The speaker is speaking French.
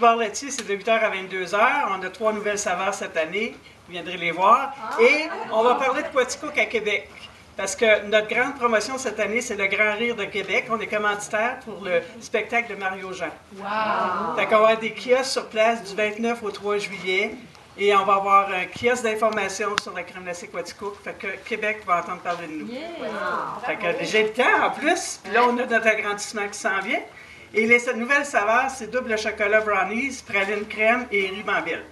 bar laitier, c'est de 8h à 22h. On a trois nouvelles saveurs cette année. Vous viendrez les voir. Et on va parler de Quaticook à Québec. Parce que notre grande promotion cette année, c'est le Grand Rire de Québec. On est commanditaire pour le spectacle de Mario Jean. Wow! Fait qu'on va avoir des kiosques sur place du 29 au 3 juillet. Et on va avoir un kiosque d'information sur la crème glacée Quaticook. Fait que Québec va entendre parler de nous. Fait que j'ai le temps en plus. Puis là, on a notre agrandissement qui s'en vient. Et les cette nouvelle saveur, c'est double chocolat brownies, praline crème et ribambelle.